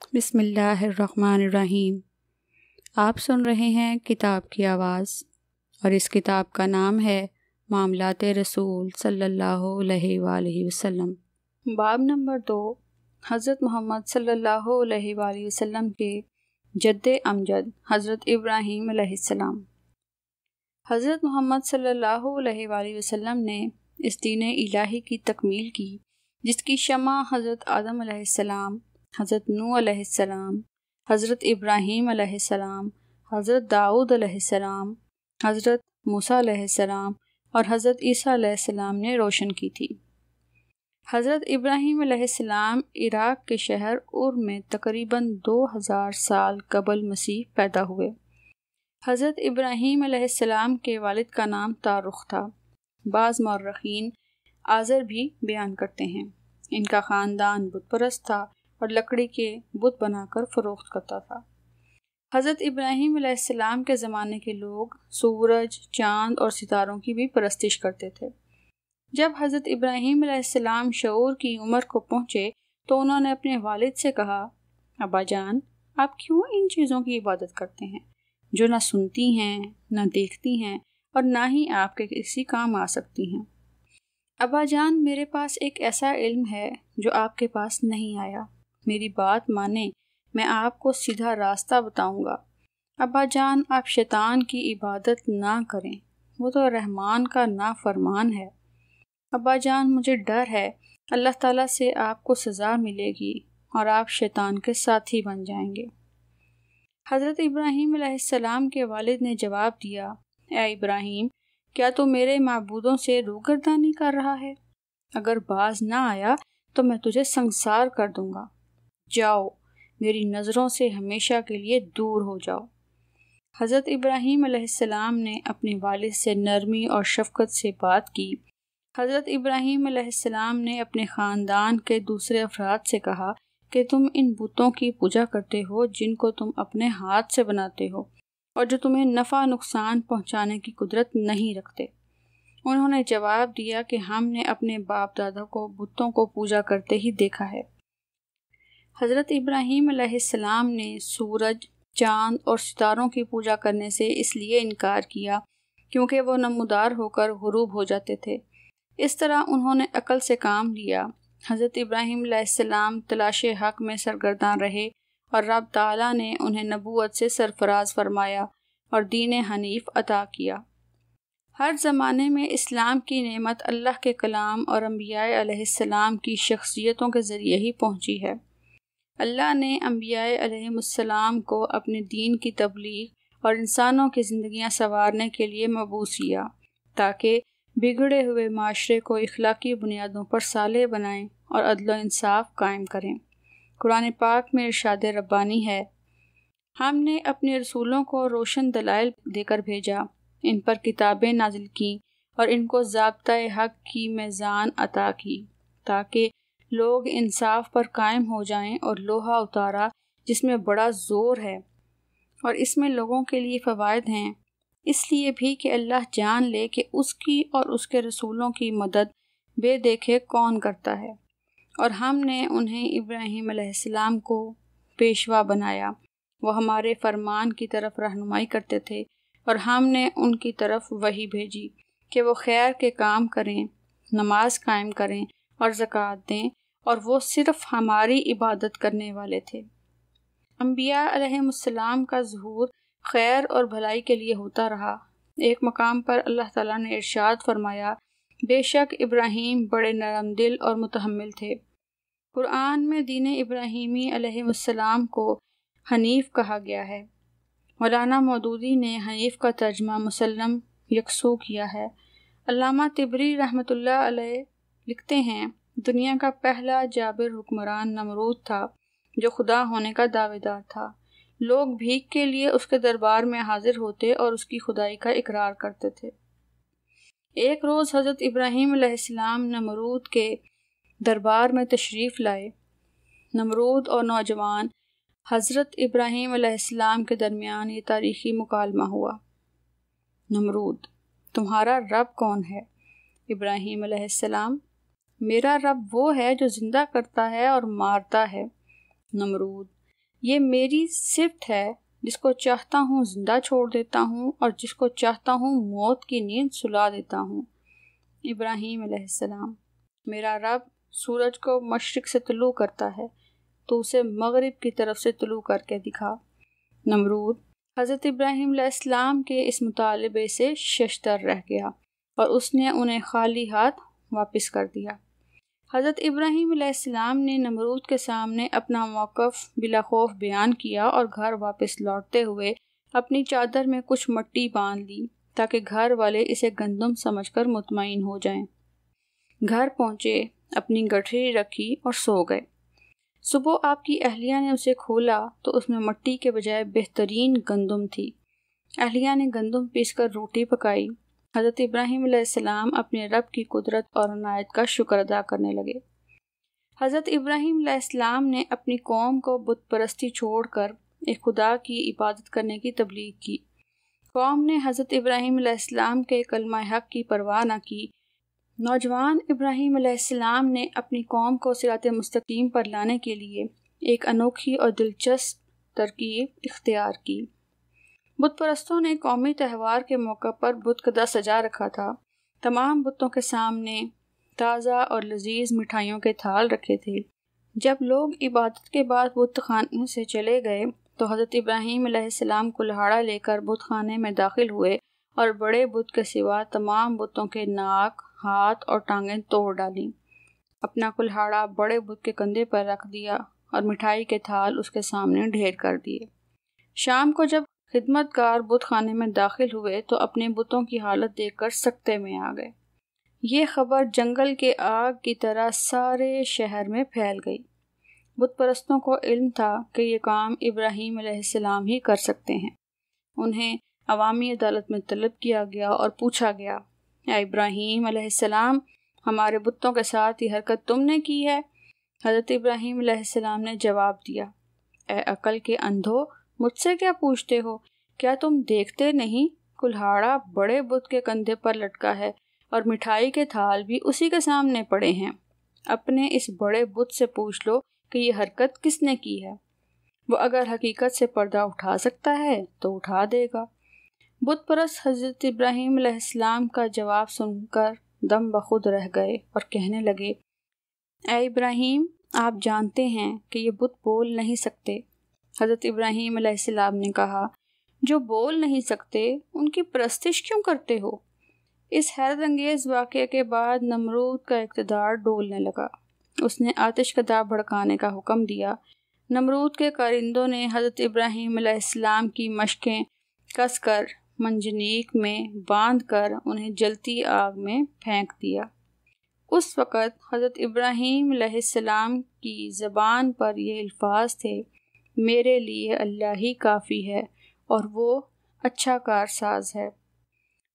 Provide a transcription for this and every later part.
बिसमीम आप सुन रहे हैं किताब की आवाज़ और इस किताब का नाम है मामलात रसूल सल्लल्लाहु अलैहि वसल्लम। बाब नंबर दो, हज़रत मोहम्मद सल्लल्लाहु अलैहि वसल्लम के जद्द अमजद, हज़रत इब्राहीम अलैहिस्सलाम हज़रत मोहम्मद सल्लल्लाहु अलैहि वसल्लम ने इस दीन इलाही की तकमील की, जिसकी शमा हज़रत आदम अलैहिस्सलाम हज़रत नू हज़रत इब्राहीम हज़रत दाऊद हज़रत मूसा अलैहिस्सलाम और हज़रत ईसा अलैहिस्सलाम ने रोशन की थी। हज़रत इब्राहीम अलैहिस्सलाम इराक़ के शहर उर में तकरीबन 2000 साल कबल मसीह पैदा हुए। हज़रत इब्राहीम अलैहिस्सलाम के वालिद का नाम तारुख था। बाज़ मौरखीन आज़र भी बयान करते हैं। इनका ख़ानदान बुतपरस्त था और लकड़ी के बुत बनाकर फ़रोख्त करता था। हज़रत इब्राहिम अलैहिस्सलाम के ज़माने के लोग सूरज, चाँद और सितारों की भी परस्तिश करते थे। जब हज़रत इब्राहीम अलैहिस्सलाम शऊर की उम्र को पहुँचे तो उन्होंने अपने वालिद से कहा, अब्बा जान, आप क्यों इन चीज़ों की इबादत करते हैं? जो ना सुनती हैं, ना देखती हैं और ना ही आपके किसी काम आ सकती हैं। अब्बा जान, मेरे पास एक ऐसा इल्म है जो आपके पास नहीं आया। मेरी बात माने, मैं आपको सीधा रास्ता बताऊँगा। अब्बा जान, आप शैतान की इबादत ना करें। वो तो रहमान का ना फरमान है। अब्बा जान, मुझे डर है। अल्लाह ताला से आपको सज़ा मिलेगी और आप शैतान के साथी बन जाएँगे। हज़रत इब्राहीम सलाम के वालिद ने जवाब दिया ए इब्राहीम, क्या तू तो मेरे मबूदों से रूगरदानी कर रहा है? अगर बाज ना आया तो मैं तुझे संसार कर दूँगा। जाओ, मेरी नज़रों से हमेशा के लिए दूर हो जाओ। हज़रत इब्राहीम अलैहिस्सलाम ने अपने वालिद से नरमी और शफकत से बात की। हज़रत इब्राहीम अलैहिस्सलाम ने अपने ख़ानदान के दूसरे अफराद से कहा कि तुम इन बुतों की पूजा करते हो, जिनको तुम अपने हाथ से बनाते हो और जो तुम्हें नफ़ा नुकसान पहुँचाने की कुदरत नहीं रखते। उन्होंने जवाब दिया कि हमने अपने बाप दादा को, बुतों को पूजा करते ही देखा है। हज़रत इब्राहीम ने सूरज, चाँद और सितारों की पूजा करने से इसलिए इनकार किया क्योंकि वो नमदार होकर गरूब हो जाते थे। इस तरह उन्होंने अकल से काम लिया। हज़रत इब्राहीम तलाश हक में सरगर्दान रहे और रब ताला ने उन्हें नबूत से सरफराज फरमाया और दीन हनीफ अता किया। हर ज़माने में इस्लाम की नेमत अल्लाह के कलाम और अम्बिया की शख्सियतों के ज़रिए ही पहुँची है। अल्लाह ने अम्बियाम को अपने दीन की तबलीग और इंसानों की ज़िंदियाँ संवारने के लिए मबूस किया, ताकि बिगड़े हुए माशरे को इखलाकी बुनियादों पर साले बनाएँ और अदल इंसाफ कायम करें। कुरान पाक में इरशाद रब्बानी है, हमने अपने रसूलों को रोशन दलाइल देकर भेजा, इन पर किताबें नाजिल की और इनको जबता हक की मेज़ान अता की, ताकि लोग इंसाफ पर कायम हो जाएँ और लोहा उतारा, जिसमें बड़ा ज़ोर है, और इसमें लोगों के लिए फ़वाद हैं। इसलिए भी कि अल्लाह जान ले कि उसकी और उसके रसूलों की मदद बेदेखे कौन करता है। और हमने उन्हें इब्राहिम अलैहिस्सलाम को पेशवा बनाया। वो हमारे फरमान की तरफ़ रहनुमाई करते थे और हमने उनकी तरफ़ वही भेजी कि वो खैर के काम करें, नमाज़ कायम करें और ज़क़़त दें, और वो सिर्फ़ हमारी इबादत करने वाले थे। अम्बिया का जहूर खैर और भलाई के लिए होता रहा। एक मकाम पर अल्लाह ताला ने इरशाद फरमाया, बेशक इब्राहीम बड़े नरम दिल और मुतहमल थे। कुरान में दीन इब्राहिमी अलैहिस्सलाम को हनीफ कहा गया है। मौलाना मौदूदी ने हनीफ का तर्जमा मुसलम यकसू किया है। अलामा तिबरी रहमतुल्लाह अलैह लिखते हैं, दुनिया का पहला जाबिर हुक्मरान नमरूद था, जो खुदा होने का दावेदार था। लोग भीख के लिए उसके दरबार में हाजिर होते और उसकी खुदाई का इकरार करते थे। एक रोज़ हज़रत इब्राहीम अलैहिस्सलाम नमरूद के दरबार में तशरीफ़ लाए। नमरूद और नौजवान हज़रत इब्राहीम अलैहिस्सलाम के दरमियान ये तारीख़ी मुकालमा हुआ। नमरूद, तुम्हारा रब कौन है? इब्राहीम अलैहिस्सलाम मेरा रब वो है जो ज़िंदा करता है और मारता है। नमरूद, ये मेरी सिफ्त है, जिसको चाहता हूँ ज़िंदा छोड़ देता हूँ और जिसको चाहता हूँ मौत की नींद सुला देता हूँ। इब्राहिम अलैहिस्सलाम, मेरा रब सूरज को मशरक से तुलू करता है तो उसे मगरिब की तरफ़ से तुलू करके दिखा। नमरूद, हज़रत इब्राहिम इस्लाम के इस मुतालबे से शशतर रह गया और उसने उन्हें खाली हाथ वापस कर दिया। हज़रत इब्राहिम ने नमरूद के सामने अपना मौक़ बिलाखौफ बयान किया और घर वापस लौटते हुए अपनी चादर में कुछ मट्टी बाँध ली, ताकि घर वाले इसे गंदम समझकर मुतमिन हो जाएँ। घर पहुँचे, अपनी गठरी रखी और सो गए सुबह आपकी अहलिया ने उसे खोला तो उसमें मट्टी के बजाय बेहतरीन गंदम थी अहलिया ने गंदम पीसकर रोटी पकाई हज़रत इब्राहिम सलाम अपने रब की कुदरत और अनायत का शुक्र अदा करने लगे। हज़रत इब्राहिम सलाम ने अपनी कौम को बुत परस्ती छोड़ कर एक खुदा की इबादत करने की तबलीग की। कौम ने हज़रत इब्राहिम सलाम के कलमा हक की परवाह न की। नौजवान इब्राहिम सलाम ने अपनी कौम को सिरात मुस्तकीम पर लाने के लिए एक अनोखी और दिलचस्प तरकीब इख्तियार की। बुत परस्तों ने कौमी त्यौहार के मौका पर बुत कदा सजा रखा था। तमाम बुतों के सामने ताज़ा और लजीज मिठाइयों के थाल रखे थे। जब लोग इबादत के बाद बुत खाने से चले गए तो हज़रत इब्राहिम सलाम कुल्हाड़ा लेकर बुत खाने में दाखिल हुए और बड़े बुत के सिवा तमाम बुतों के नाक, हाथ और टांगें तोड़ डाली। अपना कुल्हाड़ा बड़े बुत के कंधे पर रख दिया और मिठाई के थाल उसके सामने ढेर कर दिए। शाम को जब खिदमतकार बुत खाने में दाखिल हुए तो अपने बुतों की हालत देखकर सकते में आ गए। ये खबर जंगल के आग की तरह सारे शहर में फैल गई। बुत परस्तों को इल्म था कि ये काम इब्राहिम सलाम ही कर सकते हैं। उन्हें अवामी अदालत में तलब किया गया और पूछा गया इब्राहिम सलाम हमारे बुतों के साथ ये हरकत तुमने की है? हज़रत इब्राहिम सलाम ने जवाब दिया ए अकल के अंधो मुझसे क्या पूछते हो? क्या तुम देखते नहीं? कुल्हाड़ा बड़े बुत के कंधे पर लटका है और मिठाई के थाल भी उसी के सामने पड़े हैं। अपने इस बड़े बुत से पूछ लो कि ये हरकत किसने की है। वो अगर हकीकत से पर्दा उठा सकता है तो उठा देगा। बुत परस हज़रत इब्राहिम इस्लाम का जवाब सुनकर दम बखुद रह गए और कहने लगे ए इब्राहिम, आप जानते हैं कि ये बुत बोल नहीं सकते। हज़रत इब्राहिम सलाम ने कहा, जो बोल नहीं सकते, उनकी प्रस्तिश क्यों करते हो? इस हैरत अंगेज़ वाक़े के बाद नमरूद का इकतदार डोलने लगा। उसने आतिश का दाब भड़काने का हुक्म दिया। नमरूद के कारिंदों ने हज़रत इब्राहिम इस्लाम की मशकें कस कर मंजनीक में बाँध कर उन्हें जलती आग में फेंक दिया। उस वक़्त हज़रत इब्राहिम सलाम की ज़बान पर ये अल्फाज थे मेरे लिए अल्लाह ही काफ़ी है और वो अच्छा कारसाज है।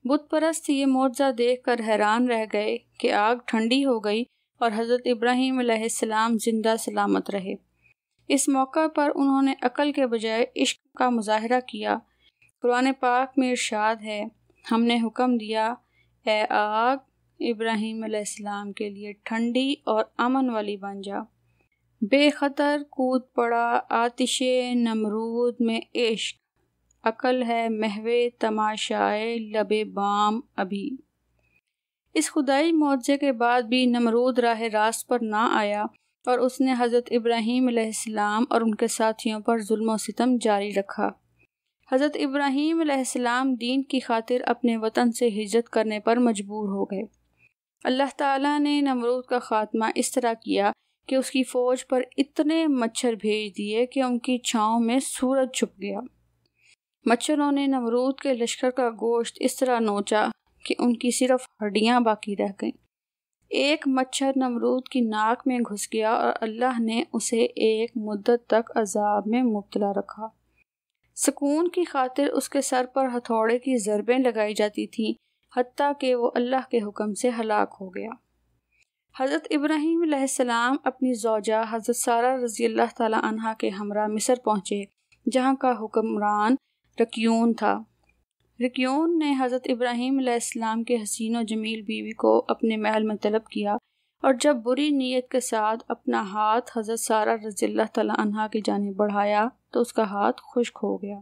बुत परस्त ये मुआवजा देख कर हैरान रह गए कि आग ठंडी हो गई और हज़रत इब्राहिम सलाम ज़िंदा सलामत रहे। इस मौका पर उन्होंने अकल के बजाय इश्क का मुजाहरा किया। कुरान पाक में इरशाद है, हमने हुक्म दिया ए आग इब्राहिम सलाम के लिए ठंडी और अमन वाली बन जा। बेखतर कूद पड़ा आतिश नमरूद में इश्क। अकल है महवे तमाशाए लबे बाम अभी। इस खुदाई मुआवजे के बाद भी नमरूद राह रास्त पर ना आया और उसने हज़रत इब्राहीम अलैहिस्सलाम और उनके साथियों पर जुल्म सितम जारी रखा। हज़रत इब्राहीम अलैहिस्सलाम दीन की खातिर अपने वतन से हिजरत करने पर मजबूर हो गए। अल्लाह ताला ने नमरूद का ख़ात्मा इस तरह किया कि उसकी फ़ौज पर इतने मच्छर भेज दिए कि उनकी छाँव में सूरज छुप गया। मच्छरों ने नमरूद के लश्कर का गोश्त इस तरह नोचा कि उनकी सिर्फ़ हड्डियाँ बाकी रह गईं। एक मच्छर नमरूद की नाक में घुस गया और अल्लाह ने उसे एक मुद्दत तक अजाब में मुबतला रखा। सुकून की खातिर उसके सर पर हथौड़े की ज़रबें लगाई जाती थीं हती कि वो अल्लाह के हुक्म से हलाक हो गया। हज़रत इब्राहीम सलाम अपनी जौजा हज़रत सारा रज़ी अल्लाह तहा के हमरा मिस्र पहुँचे, जहाँ का हुक्मरान रक्यून था। रक्यून ने हज़रत इब्राहीम सलाम के हसीन व जमील बीवी को अपने महल में तलब किया और जब बुरी नीयत के साथ अपना हाथ हज़रत सारा रज़ी तहा की जानी बढ़ाया तो उसका हाथ खुश्क हो गया।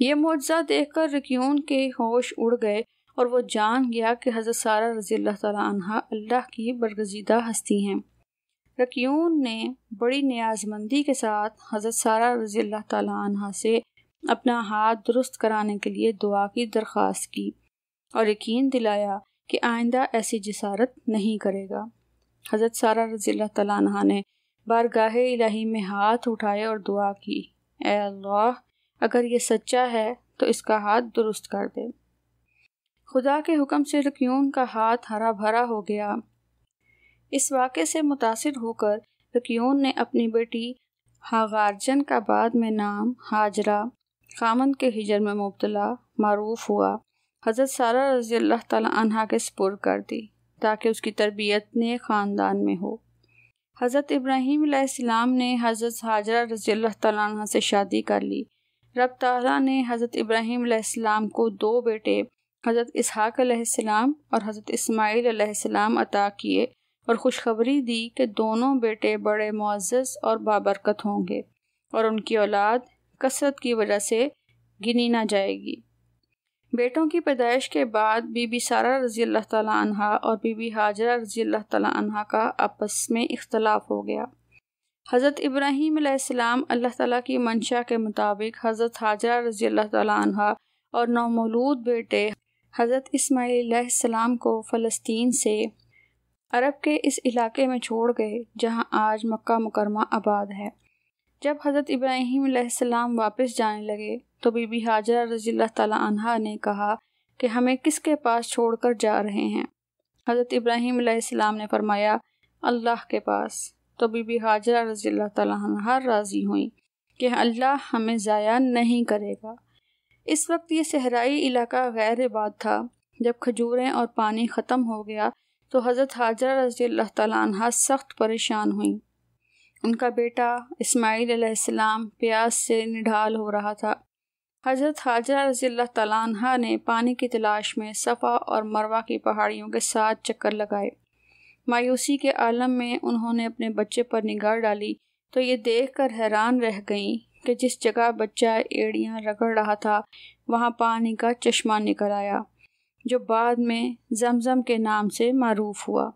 ये मुआवजा देखकर रक्यून के होश उड़ गए और वो जान गया कि हज़रत सारा रज़ी अल्लाह तहा अल्लाह की बरगजीदा हस्ती हैं। रक्यून ने बड़ी न्याजमंदी के साथ हज़रत सारा रज़ी अल्लाह तहा से अपना हाथ दुरुस्त कराने के लिए दुआ की दरख्वास्त की और यकीन दिलाया कि आइंदा ऐसी जसारत नहीं करेगा। हज़रत सारा रज़ी अल्लाह तहा ने बारगाह इलाही में हाथ उठाए और दुआ की ए अल्लाह, अगर ये सच्चा है तो इसका हाथ दुरुस्त कर दे। खुदा के हुक्म से रक्यून का हाथ हरा भरा हो गया। इस वाक़े से मुतासर होकर रक्यून ने अपनी बेटी हागारजन का बाद में नाम हाजरा, खामन के हिजर में मुबतला, मरूफ हुआ। हज़रत सारा रज़ी अल्लाह तहा के स्पुर कर दी, ताकि उसकी तरबियत ने ख़ानदान में हो। हज़रत इब्राहीम ने हज़रत हाजरा रज़ी अल्लाह तहा से शादी कर ली। रब ताला ने हज़रत इब्राहीम को दो बेटे हज़रत इसहाक और हज़रत इसमाईल अता किए और खुशखबरी दी कि दोनों बेटे बड़े मुआज़ और बाबरकत होंगे और उनकी औलाद कसरत की वजह से गिनी ना जाएगी। बेटों की पैदाइश के बाद बीबी सारा रज़ी अल्लाह तहा और बीबी हाजरा रज़ी अल्लाह तहा का आपस में इख्तलाफ हो गया। हज़रत इब्राहीम अल्लाह ताला की मंशा के मुताबिक हज़रत हाजरा रज़ी अल्लाह तहा और नौमौलूद बेटे हज़रत इसमाईसम को फ़लस्तीन से अरब के इस इलाके में छोड़ गए, जहाँ आज मक्का मुकरमा आबाद है। जब हज़रत इब्राहीम वापस जाने लगे तो बीबी हाजरा रज़ी तहा ने कहा कि हमें किसके पास छोड़कर जा रहे हैं? हज़रत इब्राहीम ने फरमाया, अल्लाह के पास। तो बीबी हाजरा रज़ी तहा राज़ी हुई कि अल्लाह हमें ज़ाया नहीं करेगा। इस वक्त ये सहराई इलाका गैर आबाद था। जब खजूरें और पानी ख़त्म हो गया तो हज़रत हाजरा रज़ी अल्लाह तहा सख्त परेशान हुई। उनका बेटा इस्माईल प्यास से निढाल हो रहा था। हज़रत हाजरा रज़ी तला ने पानी की तलाश में सफ़ा और मरवा की पहाड़ियों के साथ चक्कर लगाए। मायूसी के आलम में उन्होंने अपने बच्चे पर निगाह डाली तो ये देख कर हैरान रह गईं कि जिस जगह बच्चा एड़ियाँ रगड़ रहा था, वहाँ पानी का चश्मा निकल आया, जो बाद में जमज़म के नाम से मरूफ हुआ।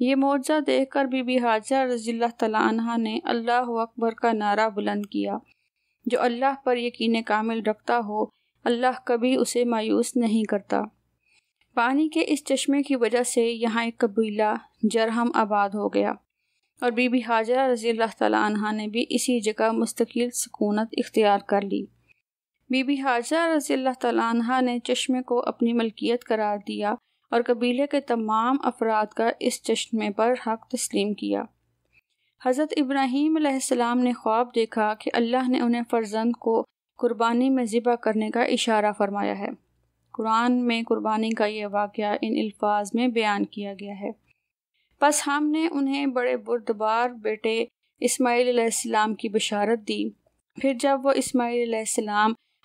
ये मुआवजा देख कर बीबी हाजा रज़ी तला ने अल्लाह अकबर का नारा बुलंद किया, जो अल्लाह पर यकीन कामिल रखता हो, अल्लाह कभी उसे मायूस नहीं करता। पानी के इस चश्मे की वजह से यहाँ एक कबीला जरहम आबाद हो गया। और बीबी हाजरा रज़ी अल्लाह तला ने भी इसी जगह मुस्तकिल सकूनत इख्तियार कर ली। बीबी हाजरा रज़ी तला ने चश्मे को अपनी मलकियत करार दिया और कबीले के तमाम अफराद का इस चश्मे पर हक तस्लीम किया। हज़रत इब्राहीम ने ख्वाब देखा कि अल्लाह ने उन्हें फ़र्जंद को कुर्बानी में ज़िबा करने का इशारा फरमाया है। कुरान में कुर्बानी का यह वाक़ इन अल्फाज में बयान किया गया है। बस हमने उन्हें बड़े बुरदबार बेटे इसमाईल की बशारत दी। फिर जब वह इसमाईल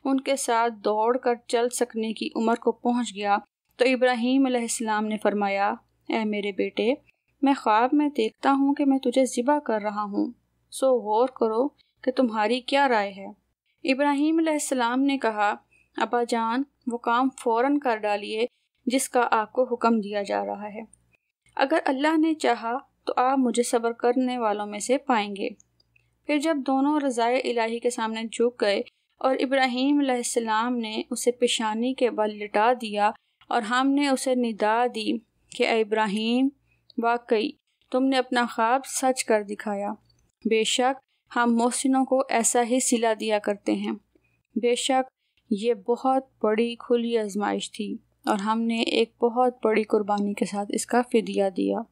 उनके साथ दौड़ कर चल सकने की उम्र को पहुँच गया तो इब्राहीम ने फरमाया ए मेरे बेटे, मैं ख्वाब में देखता हूँ कि मैं तुझे ज़िबा कर रहा हूँ। सो गौर करो कि तुम्हारी क्या राय है? इब्राहीम ने कहा अबा जान वो काम फ़ौरन कर डालिए, जिसका आपको हुक्म दिया जा रहा है। अगर अल्लाह ने चाहा तो आप मुझे सब्र करने वालों में से पाएँगे। फिर जब दोनों रज़ाए इलाही के सामने झुक गए और इब्राहीम ने उसे पेशानी के बल लिटा दिया और हमने उसे निदा दी कि इब्राहिम, वाकई तुमने अपना ख्वाब सच कर दिखाया। बेशक हम मोहसिनों को ऐसा ही सिला दिया करते हैं। बेशक ये बहुत बड़ी खुली आजमाइश थी। और हमने एक बहुत बड़ी कुर्बानी के साथ इसका फिदिया दिया।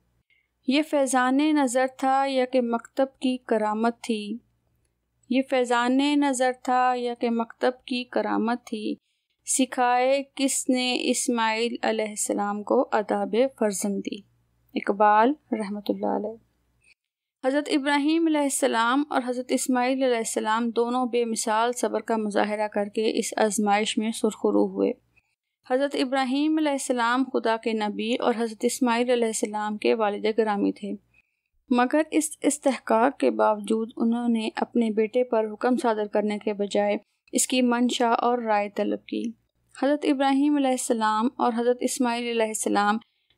ये फैज़ान नज़र था या कि मकतब की करामत थी? ये फैज़ान नज़र था या कि मकतब की करामत थी? सिखाए किसने इस्माइल अलैहिस्सलाम को अदाब फर्जंदी इकबाल रहमतुल्लाह हज़रत इब्राहीम अलैहिस्सलाम और हज़रत इस्माइल अलैहिस्सलाम दोनों बेमिसाल सब्र का मुजाहरा करके इस आजमाइश में सुरखरू हुए। हज़रत इब्राहीम खुदा के नबी और हज़रत इस्माईल के वालद ग्रामी थे। मगर इस इस्तेहकाक के बावजूद उन्होंने अपने बेटे पर हुक्म सादर करने के बजाय इसकी मंशा और राय तलब की। हज़रत इब्राहीम और हज़रत इस्माईल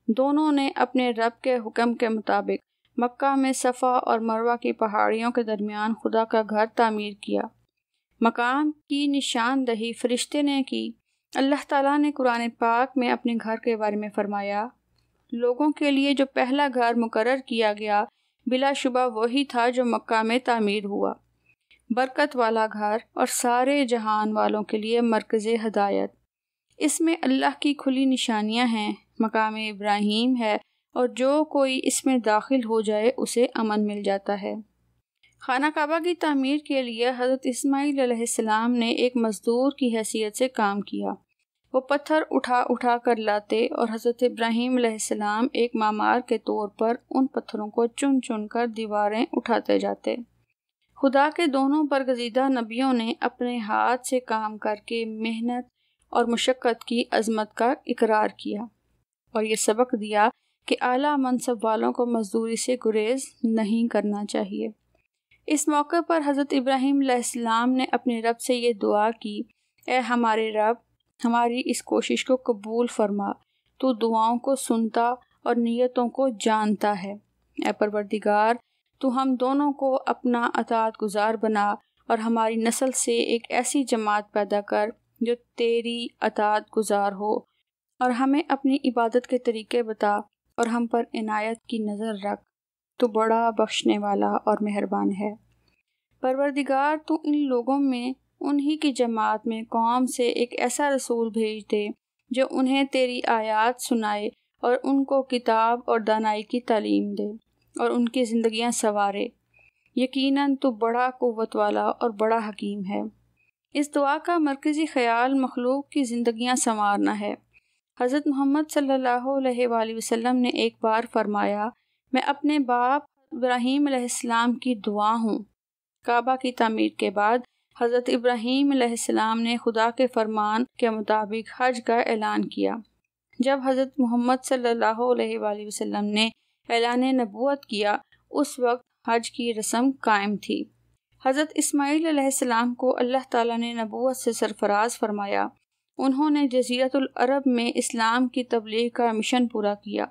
दोनों ने अपने रब के हुक्म के मुताबिक मक्का में सफ़ा और मरवा की पहाड़ियों के दरमियान खुदा का घर तामीर किया। मकाम की निशानदही फरिश्ते ने की। अल्लाह ताला ने कुरान पाक में अपने घर के बारे में फरमाया, लोगों के लिए जो पहला घर मुकर किया गया बिलाशुबा वही था जो मक्का में तामीर हुआ। बरकत वाला घर और सारे जहान वालों के लिए मरकज़ हदायत। इसमें अल्लाह की खुली निशानियाँ हैं, मकाम इब्राहीम है और जो कोई इसमें दाखिल हो जाए, उसे अमन मिल जाता है। खाना काबा की तमीर के लिए हज़रत इस्माईल ने एक मज़दूर की हैसियत से काम किया। वो पत्थर उठा उठा कर लाते और हज़रत इब्राहीम एक मामार के तौर पर उन पत्थरों को चुन चुन कर दीवारें उठाते जाते। खुदा के दोनों बरगजीदा नबियों ने अपने हाथ से काम करके मेहनत और मशक्क़त की अजमत का इकरार किया और ये सबक दिया कि आला मनसब वालों को मजदूरी से गुरेज नहीं करना चाहिए। इस मौके पर हज़रत इब्राहीम ने अपने रब से ये दुआ की, ए हमारे रब हमारी इस कोशिश को कबूल फरमा। तो दुआओं को सुनता और नीयतों को जानता है। ए परवरदिगार तो हम दोनों को अपना अतात गुजार बना और हमारी नस्ल से एक ऐसी जमात पैदा कर जो तेरी अतात गुजार हो। और हमें अपनी इबादत के तरीके बता और हम पर इनायत की नज़र रख। तो बड़ा बख्शने वाला और मेहरबान है। परवरदिगार तो इन लोगों में उन्हीं की जमात में कौम से एक ऐसा रसूल भेज दे, जो उन्हें तेरी आयात सुनाए और उनको किताब और दानाई की तालीम दे और उनकी ज़िंदगियाँ सवारे। यकीनन तो बड़ा क़वत वाला और बड़ा हकीम है। इस दुआ का मरकज़ी ख्याल मखलूक की ज़िंदगियाँ संवारना है। हज़रत मोहम्मद सल्लल्लाहु अलैहि वसल्लम ने एक बार फरमाया, मैं अपने बाप इब्राहीम की दुआ हूँ। काबा की तमीर के बाद हज़रत इब्राहीम ने खुदा के फरमान के मुताबिक हज का ऐलान किया। जब हज़रत मोहम्मद सल्लल्लाहु अलैहि वसल्लम ने ऐलान नबूत किया, उस वक्त हज की रस्म कायम थी। हज़रत इस्माईल अलैहिस्सलाम को अल्लाह ताला ने नबूत से सरफराज फरमाया। उन्होंने जजीरतुल अरब में इस्लाम की तबलीग का मिशन पूरा किया।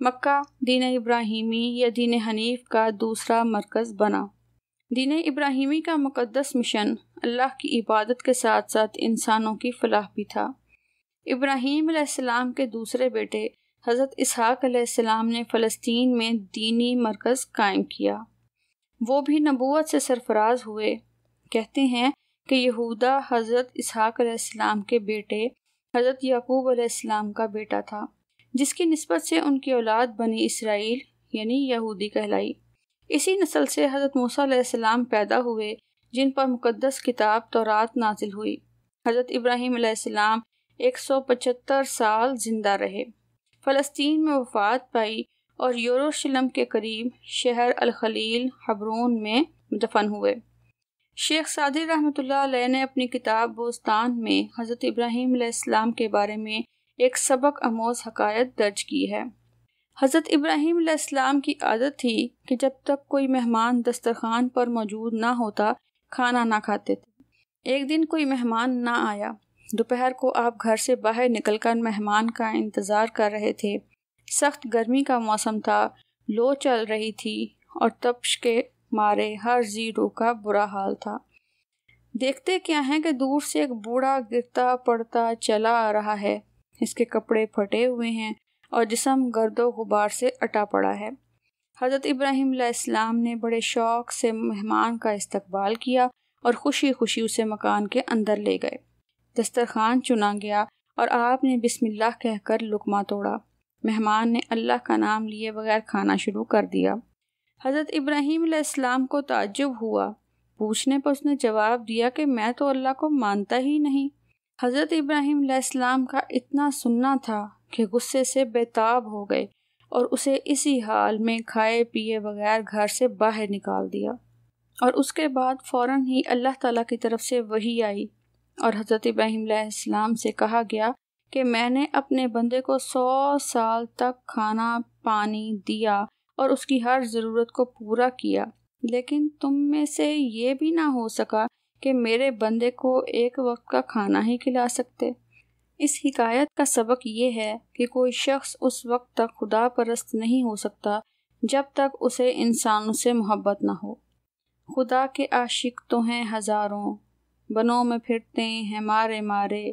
मक्का दीन इब्राहिमी या दीन हनीफ का दूसरा मरकज़ बना। दीन इब्राहिमी का मुक़दस मिशन अल्लाह की इबादत के साथ साथ इंसानों की फलाह भी था। इब्राहीम के दूसरे बेटे हज़रत इसहाक ने फ़लस्तीन में दीनी मरकज़ कायम किया। वो भी नबूत से सरफराज हुए। कहते हैं कि यहूदा हज़रत इसहाक के बेटे हज़रत याकूब का बेटा था, जिसकी नस्बत से उनकी औलाद बनी इसराइल यानी यहूदी कहलाई। इसी नस्ल से हज़रत मूसा पैदा हुए, जिन पर मुकद्दस किताब तौरात नाजिल हुई। हज़रत इब्राहिम एक सौ पचहत्तर साल ज़िंदा रहे। फ़लस्तीन में वफात पाई और यरूशलेम के करीब शहर अल खलील हबरून में दफन हुए। शेख सादी रहमत ने अपनी किताब बोस्तान में हज़रत इब्राहीम के बारे में एक सबक आमोज हकायत दर्ज की है। हज़रत इब्राहीम की आदत थी कि जब तक कोई मेहमान दस्तरखान पर मौजूद ना होता, खाना ना खाते थे। एक दिन कोई मेहमान ना आया। दोपहर को आप घर से बाहर निकलकर मेहमान का इंतज़ार कर रहे थे। सख्त गर्मी का मौसम था, लो चल रही थी और तपश के मारे हर ज़ीरो का बुरा हाल था। देखते क्या है कि दूर से एक बूढ़ा गिरता पड़ता चला आ रहा है। इसके कपड़े फटे हुए हैं। और जिसम गर्दो गुबार से अटा पड़ा है। हज़रत इब्राहिम इस्लाम ने बड़े शौक से मेहमान का इस्तकबाल किया और खुशी खुशी उसे मकान के अंदर ले गए। दस्तरखान चुना गया और आपने बिस्मिल्लाह कहकर लुकमा तोड़ा। मेहमान ने अल्लाह का नाम लिए बगैर खाना शुरू कर दिया। हज़रत इब्राहीम इस्लाम को ताज्जुब हुआ। पूछने पर उसने जवाब दिया कि मैं तो अल्लाह को मानता ही नहीं। हज़रत इब्राहीम इस्लाम का इतना सुनना था। कि गुस्से से बेताब हो गए और उसे इसी हाल में खाए पिए बगैर घर से बाहर निकाल दिया। और उसके बाद फ़ौर ही अल्लाह ताला की तरफ़ से वही आई और हज़रत इब्राहिम से कहा गया कि मैंने अपने बंदे को सौ साल तक खाना पानी दिया और उसकी हर ज़रूरत को पूरा किया। लेकिन तुम में से ये भी ना हो सका कि मेरे बंदे को एक वक्त का खाना ही खिला सकते। इस हिकायत का सबक ये है कि कोई शख्स उस वक्त तक खुदा परस्त नहीं हो सकता, जब तक उसे इंसानों से मोहब्बत ना हो। खुदा के आशिक तो हैं हज़ारों बनों में फिरते हैं मारे मारे।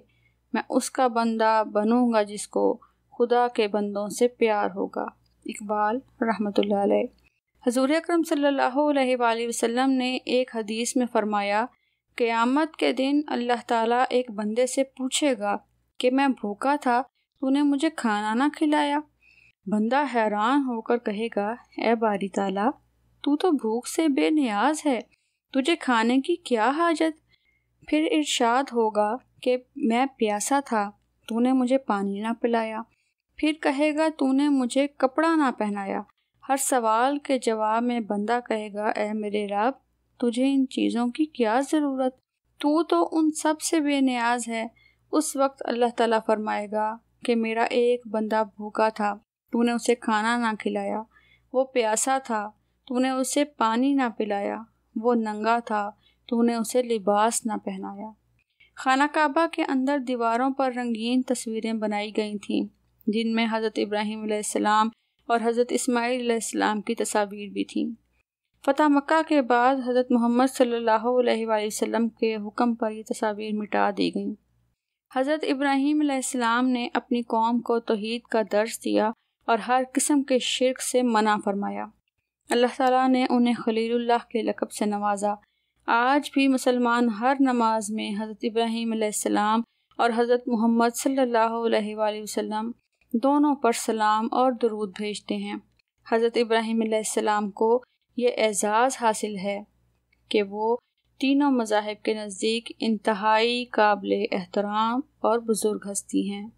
मैं उसका बंदा बनूँगा जिसको खुदा के बंदों से प्यार होगा। इकबाल अलैह। हजूर अक्रम वसल्लम ने एक हदीस में फरमाया, क़यामत के दिन अल्लाह ताला एक बंदे से पूछेगा कि मैं भूखा था, तूने मुझे खाना ना खिलाया। बंदा हैरान होकर कहेगा ए बारी ताला, तू तो भूख से बेनियाज है, तुझे खाने की क्या हाजत? फिर इरशाद होगा कि मैं प्यासा था, तूने मुझे पानी ना पिलाया। फिर कहेगा, तूने मुझे कपड़ा ना पहनाया। हर सवाल के जवाब में बंदा कहेगा ए मेरे रब, तुझे इन चीज़ों की क्या ज़रूरत? तू तो उन सबसे बेनियाज है उस वक्त अल्लाह ताला फरमाएगा कि मेरा एक बंदा भूखा था, तूने उसे खाना ना खिलाया। वो प्यासा था, तूने उसे पानी ना पिलाया। वो नंगा था, तूने उसे लिबास ना पहनाया। खाना काबा के अंदर दीवारों पर रंगीन तस्वीरें बनाई गई थीं, जिनमें हज़रत इब्राहिम और हज़रत इस्माईल की तस्वीर भी थीं। फ़तह मक्का के बाद हज़रत मोहम्मद सल्लल्लाहु अलैहि वसल्लम के हुक्म पर ये तस्वीर मिटा दी गईं। हज़रत इब्राहीम ने अपनी कौम को तोहीद का दर्ज दिया और हर किस्म के शिरक से मना फरमाया। अल्लाह ताला ने उन्हें खलीलुल्लाह के लकब से नवाजा। आज भी मुसलमान हर नमाज़ में हज़रत इब्राहीम और हज़रत मोहम्मद सल्लल्लाहु दोनों पर सलाम और दरूद भेजते हैं। हज़रत इब्राहीम को ये एज़ाज़ हासिल है कि वो तीनों मज़ाहब के नज़दीक इंतहाई काबिल एहतराम और बुज़ुर्ग हस्ती हैं।